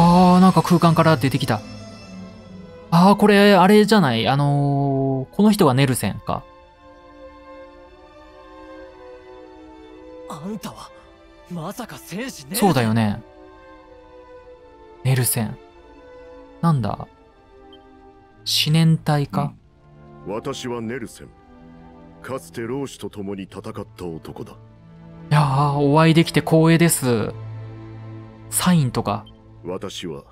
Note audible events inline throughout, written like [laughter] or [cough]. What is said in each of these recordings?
あー、なんか空間から出てきた。あー、これ、あれじゃない？あのー、この人がネルセンか。あんたはまさか戦士ねそうだよね。ネルセン。なんだ？思念体か、私はネルセンかつて老子と共に戦った男だいやー、お会いできて光栄です。サインとか。私は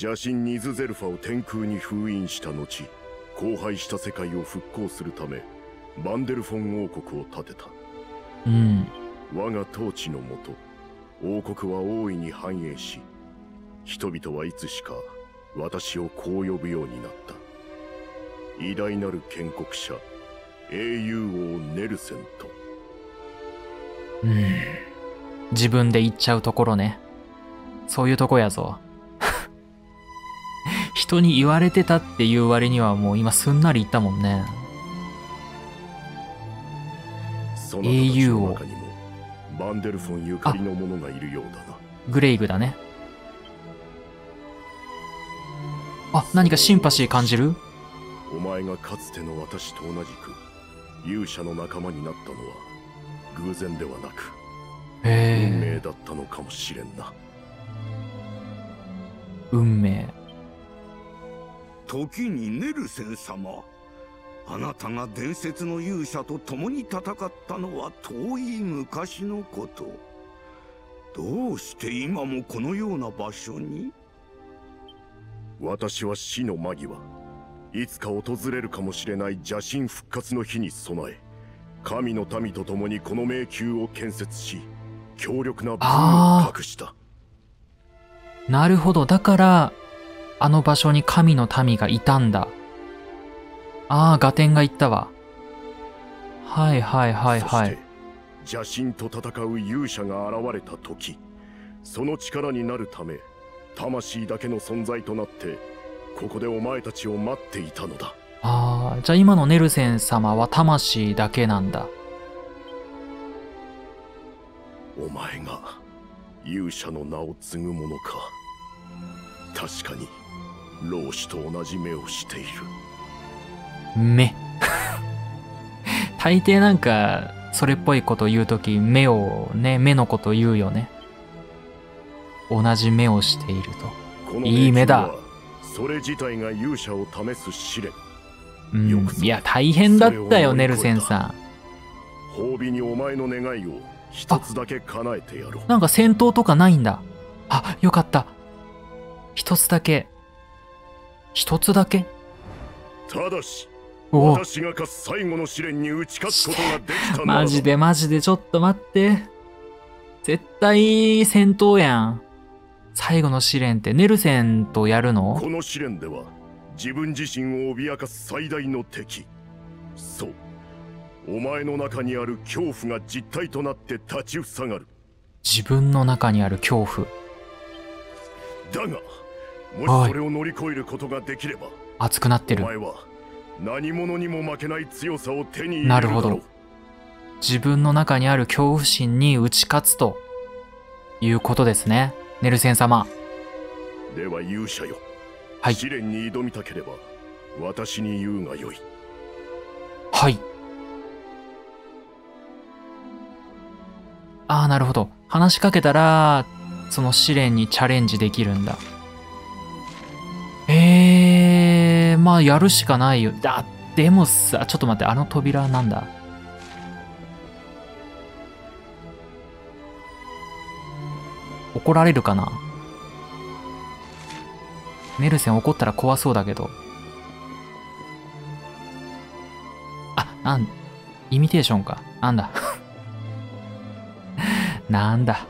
邪神ニズゼルファを天空に封印した後荒廃した世界を復興するためバンデルフォン王国を建てたうん。我が統治のもと王国は大いに繁栄し人々はいつしか私をこう呼ぶようになった偉大なる建国者英雄王ネルセンとうん。自分で言っちゃうところね。そういうとこやぞ。[laughs] 人に言われてたっていう割にはもう今すんなり言ったもんね。そなたたちの中にもバンデルフォンゆかりの者がいるようだなグレイグだね。あ、何かシンパシー感じる？お前がかつての私と同じく勇者の仲間になったのは偶然ではなく運。命だったのかもしれんな運命。時にネルセン様。あなたが伝説の勇者と共に戦ったのは遠い昔のこと。どうして今もこのような場所に？私は死の間際いつか訪れるかもしれない邪神復活の日に備え神の民と共にこの迷宮を建設し強力な武を隠したなるほど。だから、あの場所に神の民がいたんだ。ああ、ガテンが言ったわ。はいはいはいはい。そして邪神と戦う勇者が現れた時その力になるため魂だけの存在となってここでお前たちを待っていたのだああ、じゃあ今のネルセン様は魂だけなんだ。お前が勇者の名を継ぐ者か確かに老子と同じ目をしている目。[laughs] 大抵なんか、それっぽいこと言うとき、目をね、目のこと言うよね。同じ目をしていると。いい目だそれ自体が勇者を試す試練うんいや、大変だったよ、ネルセンさん。褒美にお前の願いを一つだけ叶えてやろうなんか戦闘とかないんだ。あ、よかった。一つだけ。一つだけただし。私が課す最後の試練に打ち勝つことができたマジでマジでちょっと待って。絶対戦闘やん。最後の試練ってネルセンとやるの？この試練では自分自身を脅かす最大の敵そうお前の中にある恐怖が実体となって立ちふさがる自分の中にある恐怖。だがはいもしそれを乗り越えることができれば熱くなってる。お前は何者にも負けない強さを手に入れるなるほど自分の中にある恐怖心に打ち勝つということですね。ネルセン様。では勇者よ、はい試練に挑みたければ私に言うがよいはい。ああ、なるほど。話しかけたら、その試練にチャレンジできるんだ。えー、まあやるしかないよ。だ、でもさ、ちょっと待って、あの扉なんだ？怒られるかな？ネルセン怒ったら怖そうだけど。あ、なん、イミテーションか。なんだ？[laughs] なんだ。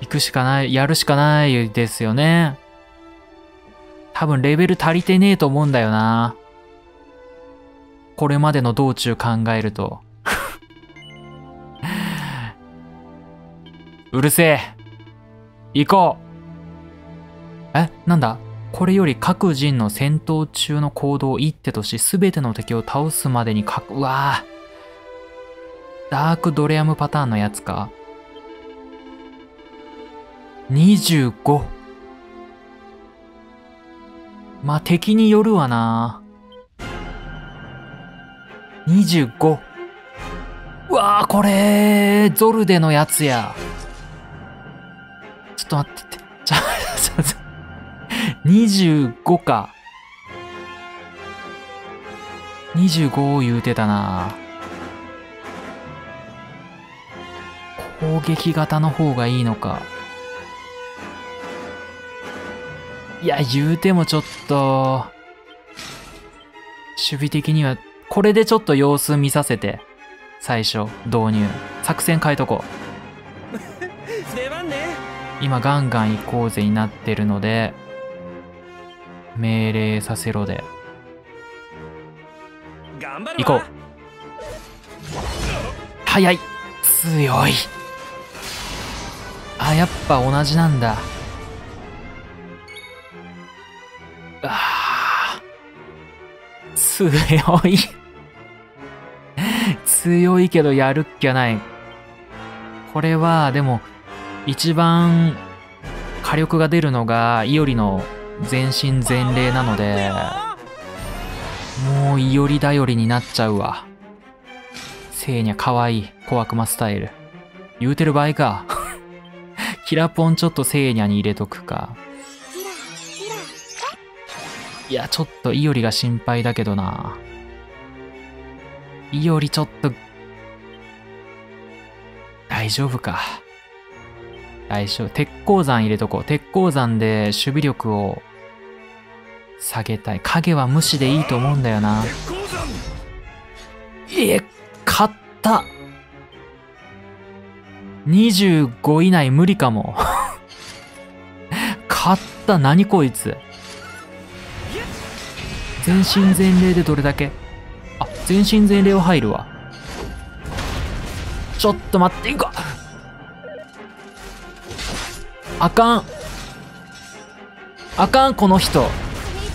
行くしかない、やるしかないですよね。多分レベル足りてねえと思うんだよな。これまでの道中考えると。[laughs] うるせえ。行こう。え、なんだ？これより各人の戦闘中の行動を一手とし、すべての敵を倒すまでにかく、うわぁ。ダークドレアムパターンのやつか。25。まあ、敵によるわな。25。うわあ、これ、ゾルデのやつや。ちょっと待ってて。ちょ、ちょ、ちょ、25か。25を言うてたな。攻撃型の方がいいのか。いや、言うてもちょっと、守備的には、これでちょっと様子見させて、最初、導入。作戦変えとこう。[laughs] 出番ね今、ガンガン行こうぜになってるので、命令させろで。行こう早い強いあ、やっぱ同じなんだ。強い。[laughs] 強いけどやるっきゃない。これは、でも、一番火力が出るのが、イオリの全身全霊なので、もうイオリ頼りになっちゃうわ。せいにゃかわいい小悪魔スタイル。言うてる場合か。[laughs] キラポンちょっとせいにゃに入れとくか。いや、ちょっとイオリが心配だけどな。イオリちょっと、大丈夫か。大丈夫。鉄鉱山入れとこう。鉄鉱山で守備力を下げたい。影は無視でいいと思うんだよな。え、勝った。25以内無理かも。[laughs] 勝った。何こいつ。全身全霊でどれだけ？あ、全身全霊は入るわ。ちょっと待って、いかあかん。あかん、この人。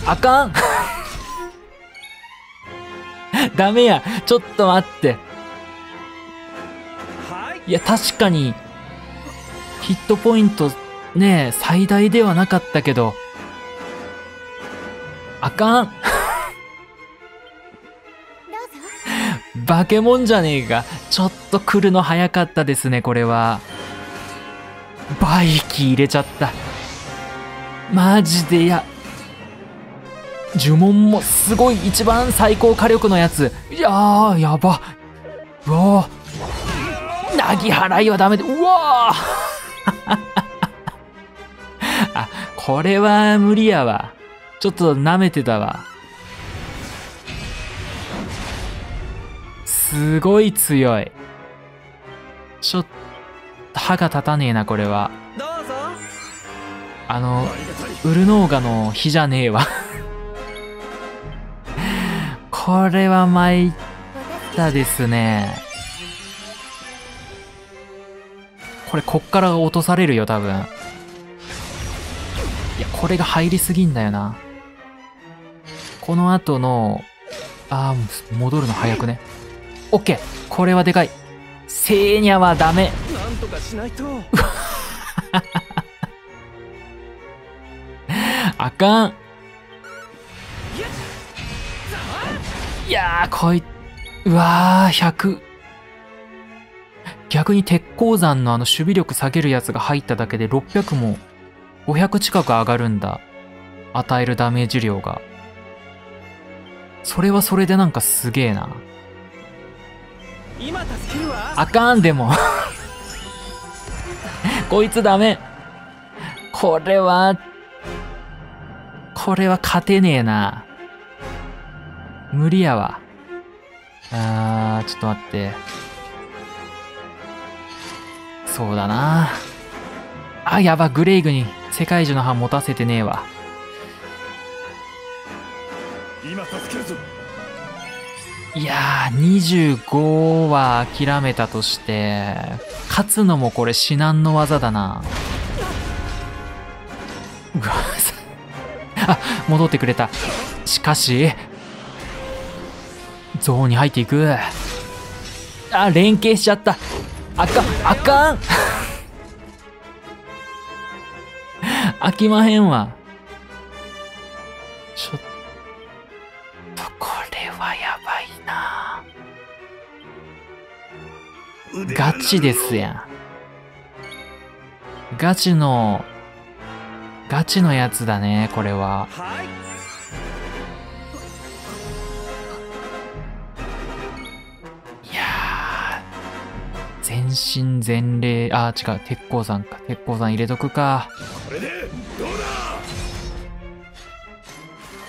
あかん [laughs] ダメや。ちょっと待って。いいや、確かに、ヒットポイント、ねえ、最大ではなかったけど、あかん。化け物じゃねえか。ちょっと来るの早かったですね、これは。バイキ入れちゃった。マジでや。呪文もすごい一番最高火力のやつ。いやー、やば。うわー。なぎ払いはダメで。うわー [laughs] あ、これは無理やわ。ちょっと舐めてたわ。すごい強い。ちょっと歯が立たねえな、これは。どうぞあの、ウルノーガの火じゃねえわ。[laughs] これは参ったですね。これ、こっから落とされるよ、多分。いや、これが入りすぎんだよな。この後の、あー、戻るの早くね。オッケーこれはでかい。セーニャはダメ。なんとかしないと [laughs] あかん。いやー、こい、うわー、100。逆に鉄鉱山のあの守備力下げるやつが入っただけで600も500近く上がるんだ。与えるダメージ量が。それはそれでなんかすげえな。今助けるわあかんでも。[laughs] こいつダメ。これは、これは勝てねえな。無理やわ。あー、ちょっと待って。そうだな。あ、やば、グレイグに世界樹の葉持たせてねえわ。今助けるぞいやー、25は諦めたとして、勝つのもこれ至難の技だな。うわ、あ、戻ってくれた。しかし、ゾーンに入っていく。あ、連携しちゃった。あかん、あかん [laughs] 飽きまへんわ。ち腕ガチですやん。ガチの、ガチのやつだね、これは。いや、全身全霊、あー違う、鉄鋼山か。鉄鋼山入れとくか。うだ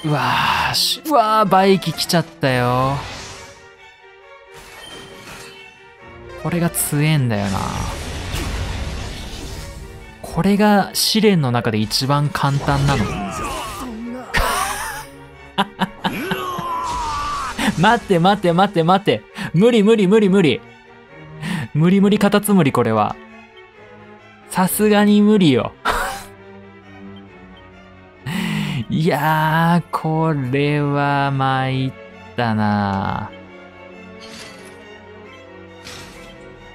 うわーし、うわー、バイキ来ちゃったよ。これが強えんだよな。これが試練の中で一番簡単なの。[laughs] 待って待って待って待って。無理無理無理無理。無理無理カタツムリこれは。さすがに無理よ。[laughs] いやー、これは参ったな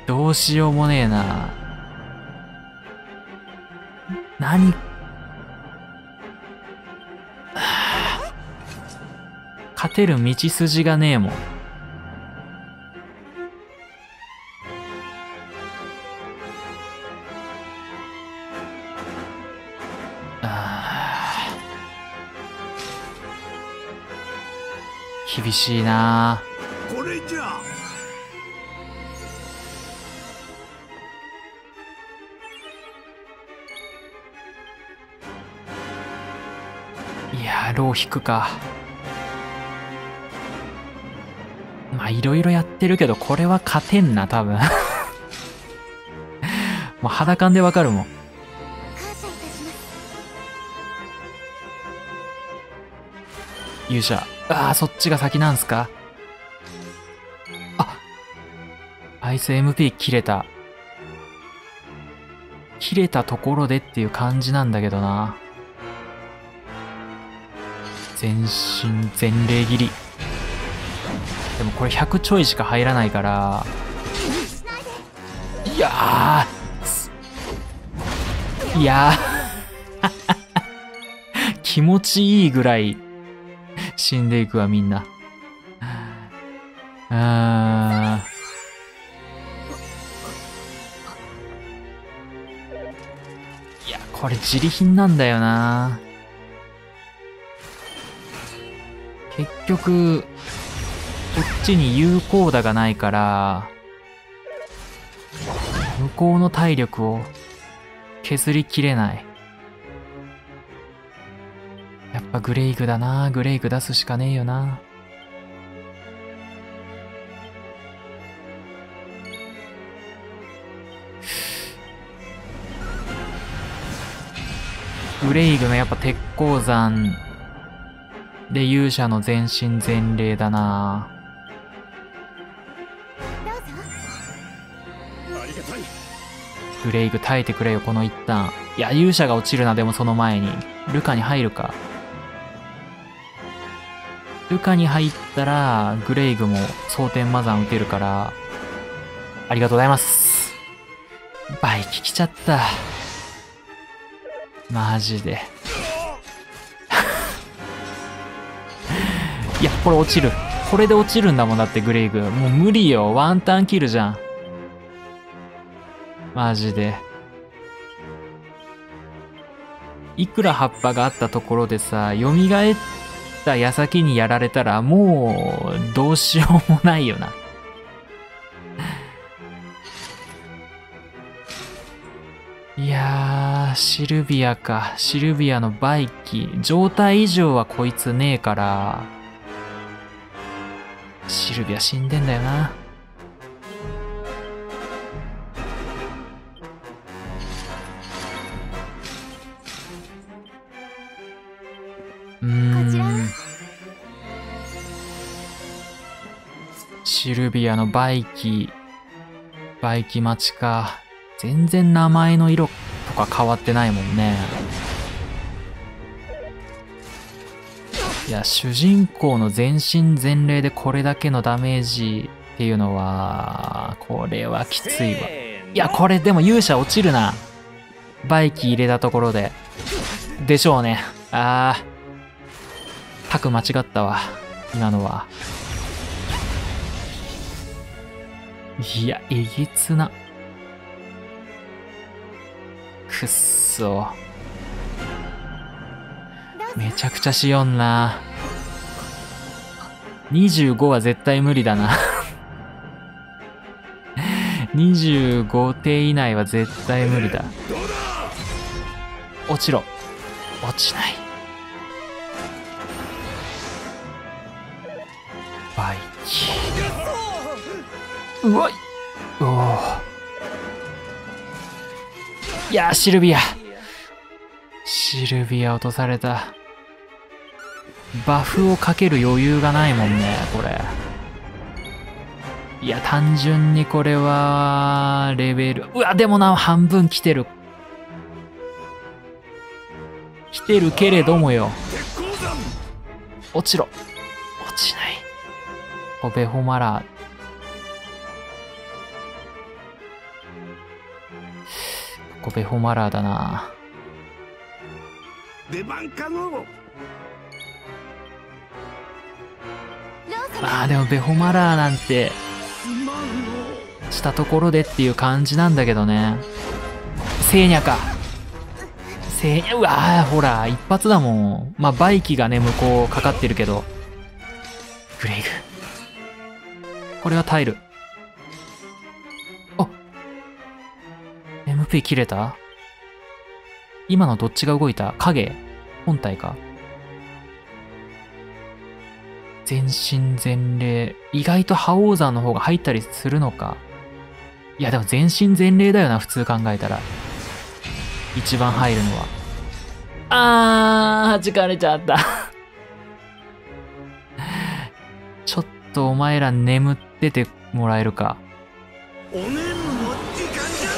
どうしようもねえな。何？勝てる道筋がねえもん。厳しいな。ロー引くか。まあ、いろいろやってるけど、これは勝てんな、多分。[laughs] もう肌感でわかるもん。勇者。ああ、そっちが先なんすかあアイス MP 切れた。切れたところでっていう感じなんだけどな。全身全霊切り。でもこれ100ちょいしか入らないから。いやいや気持ちいいぐらい死んでいくわ、みんな。あー。いや、これ自利品なんだよな。結局、こっちに有効打がないから、向こうの体力を削りきれない。やっぱグレイグだなグレイグ出すしかねえよなグレイグのやっぱ鉄鉱山で勇者の全身全霊だな。グレイグ耐えてくれよこの一旦。いや勇者が落ちるなでもその前に。ルカに入るか。ルカに入ったらグレイグも蒼天魔山打てるから。ありがとうございます。バイキ来ちゃった。マジでいやこれ落ちるこれで落ちるんだもんだってグレイグもう無理よワンタンキルじゃんマジで。いくら葉っぱがあったところでさ、蘇った矢先にやられたらもうどうしようもないよな。[laughs] いやー、シルビアか。シルビアのバイキ。状態以上はこいつねえから。シルビア死んでんだよな。うん。シルビアのバイキ、バイキ待ちか。全然名前の色とか変わってないもんね。いや、主人公の全身全霊でこれだけのダメージっていうのは、これはきついわ。いや、これでも勇者落ちるな。バイキ入れたところで。でしょうね。あー。タク間違ったわ。今のは。いや、えげつな。くっそ。めちゃくちゃしよんな。25は絶対無理だな。[laughs] 25手以内は絶対無理だ。落ちろ。落ちない。バイキ。うわい。おお。いやー、シルビア。シルビア落とされた。バフをかける余裕がないもんね、これ。いや、単純にこれは、レベル。うわ、でもな、半分来てる。来てるけれどもよ。落ちろ。落ちない。こベホマラー。ここベホマラーだな。出番かのロー様まあでもベホマラーなんてしたところでっていう感じなんだけどね。聖ニャか。聖ニャ、うわーほら、一発だもん。まあバイキがね、向こうかかってるけど。グレイグ。これは耐える。あ MP 切れた？今のどっちが動いた？影？本体か全身全霊。意外と覇王山の方が入ったりするのか。いやでも全身全霊だよな、普通考えたら。一番入るのは。あー、弾かれちゃった。[laughs] ちょっとお前ら眠っててもらえるか。おねんの時間じゃ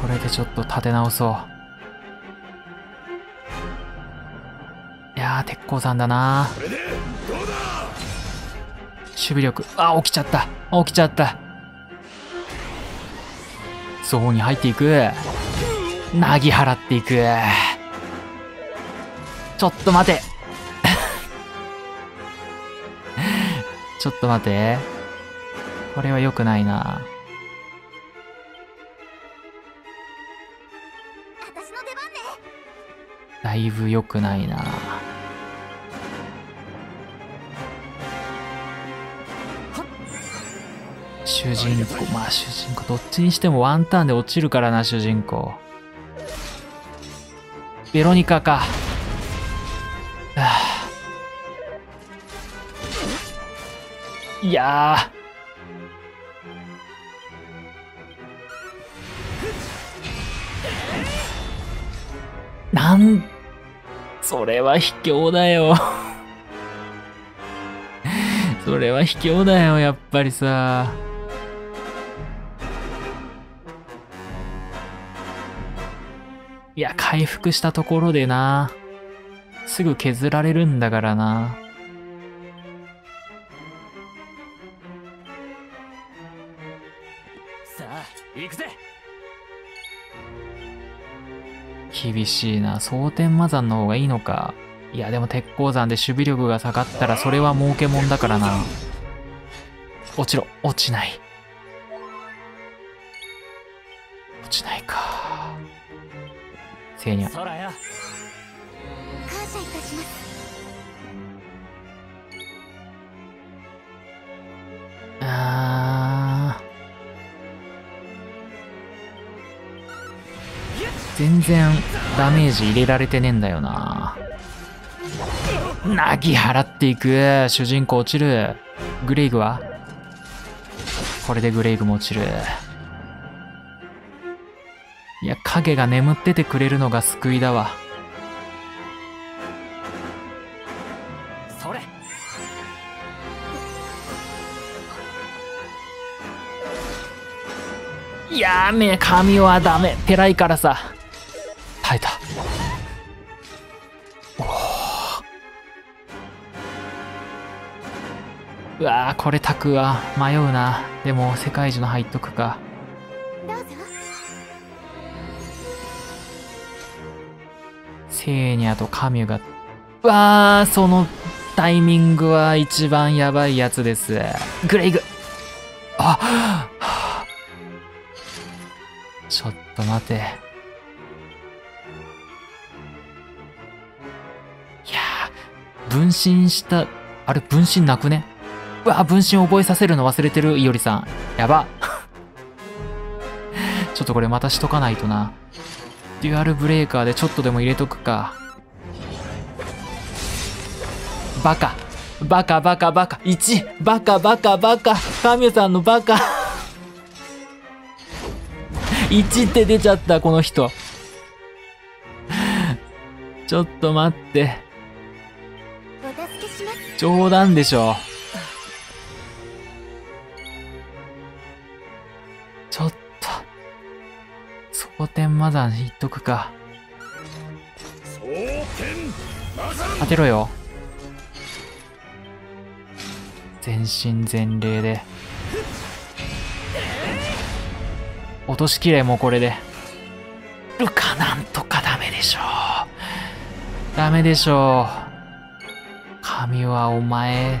これでちょっと立て直そう。鉱山だな守備力。あ、起きちゃった。起きちゃった。ゾーンに入っていく。なぎ払っていく。ちょっと待て。[laughs] ちょっと待て。これは良くないな。だいぶ良くないな。主人公、まあ主人公、どっちにしてもワンターンで落ちるからな、主人公。ベロニカか。はあいや。なん、それは卑怯だよ。[laughs] それは卑怯だよ、やっぱりさ。いや、回復したところでな。すぐ削られるんだからな。さあ行くぜ厳しいな。蒼天魔山の方がいいのか。いや、でも鉄鉱山で守備力が下がったらそれは儲けもんだからな。落ちろ。落ちない。せいにゃ。空や感謝いたしますあー全然ダメージ入れられてねえんだよな。なぎ払っていく。主人公落ちる。グレイグは？これでグレイグも落ちる。いや、影が眠っててくれるのが救いだわ。それやめ、髪はダメ。ペライからさ。耐えた。おーうわー、これ炊くわ。迷うな。でも、世界樹の入っとくか。セーニャとカミュが。うわー、そのタイミングは一番やばいやつです。グレイグあちょっと待て。いやー、分身した、あれ分身なくね？うわ、分身覚えさせるの忘れてる、いおりさん。やば。[laughs] ちょっとこれまたしとかないとな。デュアルブレーカーでちょっとでも入れとくか。バカ。バカバカバカ。1。バカバカバカ。神谷さんのバカ。1って出ちゃった、この人。ちょっと待って。冗談でしょ蒼天マザー言っとくか。当てろよ。全身全霊で。落としきれ、もうこれで。ルカなんとかダメでしょう。ダメでしょう。神はお前。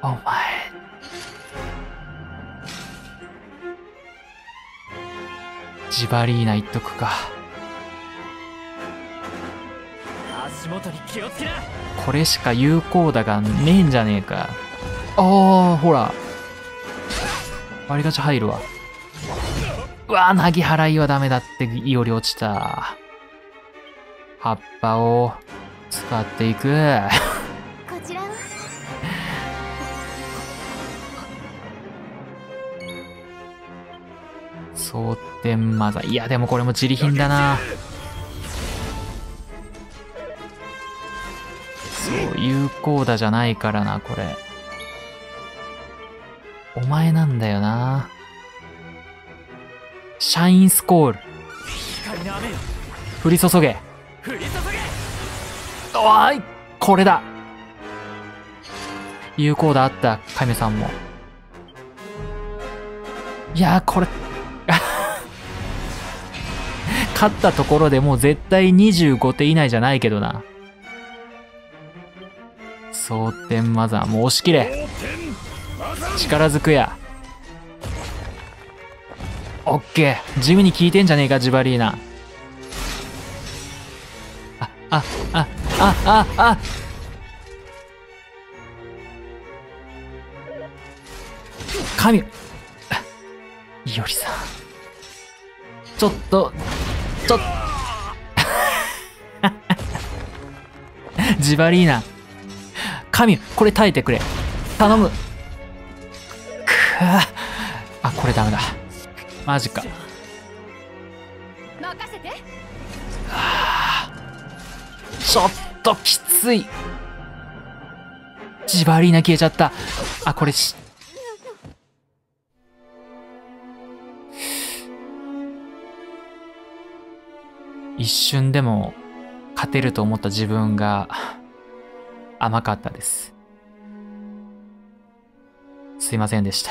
お前。ジバリーナ言っとくか。足元に気をつけなこれしか有効打がねえんじゃねえか。ああ、ほら。割りがち入るわ。うわー、投げ払いはダメだって、いおり落ちた。葉っぱを使っていく。こちらを蒼天マザー。いや、でもこれも自利品だな。そう、有効打じゃないからな、これ。お前なんだよな。シャインスコール。光の雨よ降り注げ。おいこれだ有効打あった、カメさんも。いや、これ。勝ったところでもう絶対25手以内じゃないけどな。蒼天マザー、もう押し切れ。力ずくや。オッケー。地味に効いてんじゃねえか、ジバリーナ。あ、あ、あ、あ、あ、あ神いおりさん。ちょっと、ちょっジバリーナ。神これ耐えてくれ。頼む。くぁ。あ、これダメだ。マジか。任せてちょっときつい。ジバリーナ消えちゃった。あ、これし。一瞬でも勝てると思った自分が甘かったです。すいませんでした。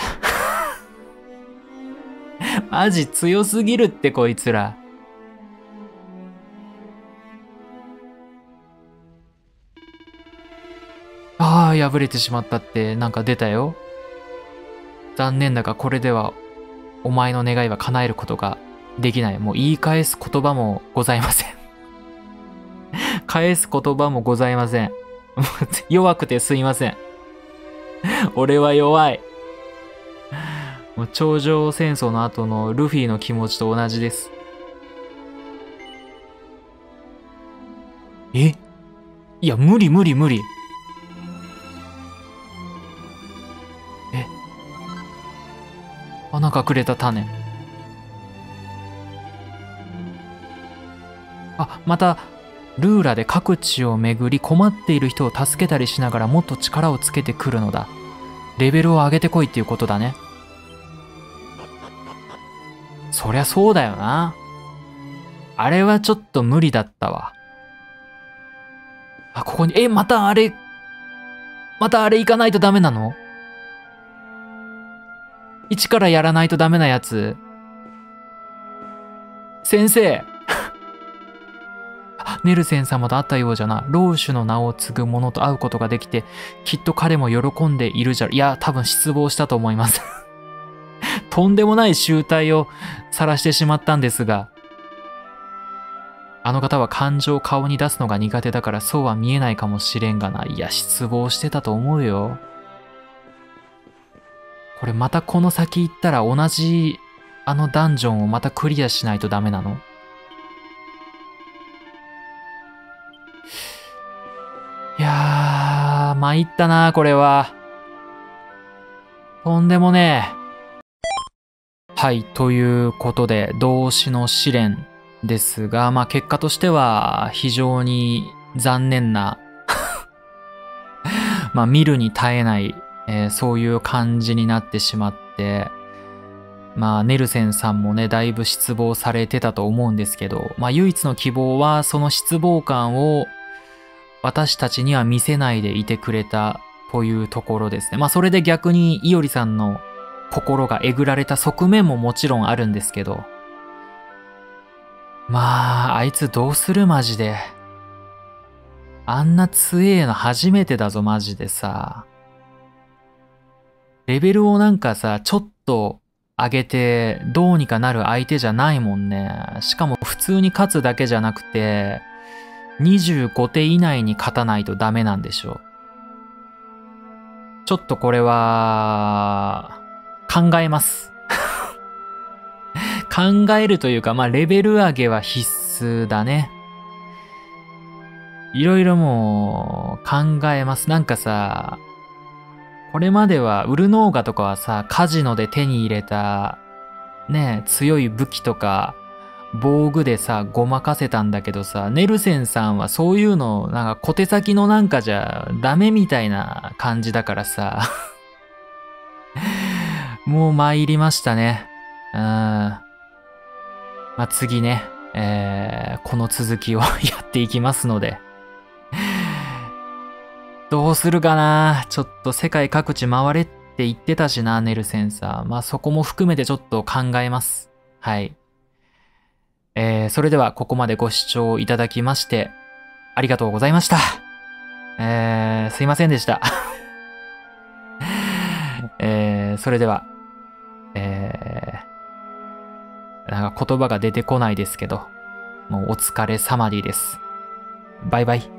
[laughs] マジ強すぎるってこいつら。ああ、破れてしまったってなんか出たよ。残念だがこれではお前の願いは叶えることができない。もう言い返す言葉もございません。[laughs] 返す言葉もございません。[laughs] 弱くてすいません。[laughs] 俺は弱い。もう頂上戦争の後のルフィの気持ちと同じです。え？いや、無理無理無理。え？穴隠れた種。あ、また、ルーラで各地を巡り困っている人を助けたりしながらもっと力をつけてくるのだ。レベルを上げてこいっていうことだね。そりゃそうだよな。あれはちょっと無理だったわ。あ、ここに、え、またあれ、またあれ行かないとダメなの？一からやらないとダメなやつ先生ネルセン様と会ったようじゃな。老主の名を継ぐ者と会うことができて、きっと彼も喜んでいるじゃろ。いや、多分失望したと思います。[laughs] とんでもない集体を晒してしまったんですが、あの方は感情を顔に出すのが苦手だからそうは見えないかもしれんがな。いや、失望してたと思うよ。これまたこの先行ったら同じあのダンジョンをまたクリアしないとダメなの？参ったな、これは。とんでもねえ。はい、ということで、動詞の試練ですが、まあ結果としては非常に残念な [laughs] まあ見るに耐えない、えーそういう感じになってしまって、まあネルセンさんもね、だいぶ失望されてたと思うんですけど、まあ唯一の希望はその失望感を私たちには見せないでいてくれたというところですね。まあそれで逆にいおりさんの心がえぐられた側面ももちろんあるんですけど、まあ、あいつどうするマジで。あんな強えの初めてだぞマジでさ。レベルをなんかさ、ちょっと上げてどうにかなる相手じゃないもんね。しかも普通に勝つだけじゃなくて、25手以内に勝たないとダメなんでしょう。ちょっとこれは、考えます。[laughs] 考えるというか、まあ、レベル上げは必須だね。いろいろもう考えます。なんかさ、これまではウルノーガとかはさ、カジノで手に入れた、ね、強い武器とか、防具でさ、ごまかせたんだけどさ、ネルセンさんはそういうの、なんか小手先のなんかじゃダメみたいな感じだからさ。[laughs] もう参りましたね。うん。まあ、次ね、えー、この続きを [laughs] やっていきますので。どうするかなちょっと世界各地回れって言ってたしな、ネルセンサー。まあ、そこも含めてちょっと考えます。はい。えー、それではここまでご視聴いただきまして、ありがとうございました。えー、すいませんでした。[laughs] えー、それでは、えー、なんか言葉が出てこないですけど、もうお疲れ様です。バイバイ。